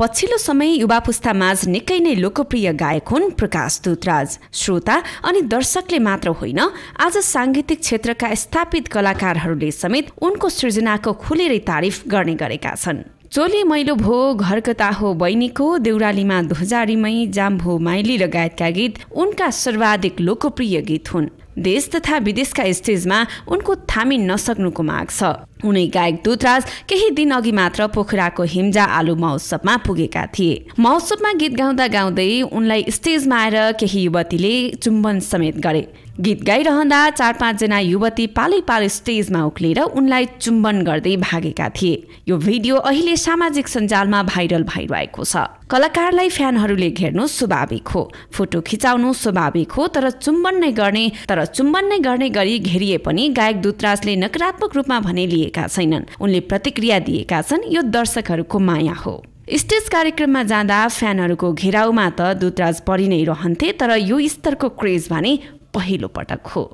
पछिल्लो समय युवा पुस्ता माझ निकै नै लोकप्रिय गायक हुन् प्रकाश दुतराज। श्रोता अनि दर्शकले मात्र होइन आज साङ्गीतिक क्षेत्रका स्थापित कलाकारहरूले समेत उनको सृजनाको खुलेरै तारिफ गर्ने गरेका छन्। चोली मैलो भो घरकता हो बहिनीको देउरालीमा धुजारीमै जाम भो माइली लगायतका गीत उनका सर्वाधिक लोकप्रिय गीत हुन्। देश तथा विदेशका स्टेजमा उनको थामिन नसक्नुको माग छ। उनै गायक दुतराज केही दिन अघि मात्र पोखराको हिम्जा आलु महोत्सवमा पुगेका थिए। महोत्सवमा गीत गाउँदा गाउँदै उनलाई स्टेजमा आएर केही युवतीले चुम्बन समेत गरे। गीत गाइरहँदा चार पाँचजना युवती पालै पालो स्टेजमा उक्लिएर उनलाई चुम्बन गर्दै भागेका थिए। यो भिडियो अहिले सामाजिक सञ्जालमा भाइरल भइरहेको छ। कलाकारलाई फ्यानहरूले घेर्नु स्वाभाविक हो। फोटो खिचाउनु स्वाभाविक हो तर चुम्बन नै गर्ने तर चुम्बन नै गर्ने गरी घेरिए पनि गायक दूतराजले नकारात्मक रूपमा भने लिएका छैनन्। उनले प्रतिक्रिया दिएका छन् यो दर्शकहरूको माया हो। स्टेज कार्यक्रममा जाँदा फ्यानहरूको घेराउमा त दूतराज परि नै रहन्थे तर यो स्तरको क्रेज भने पहिलो पटक हो।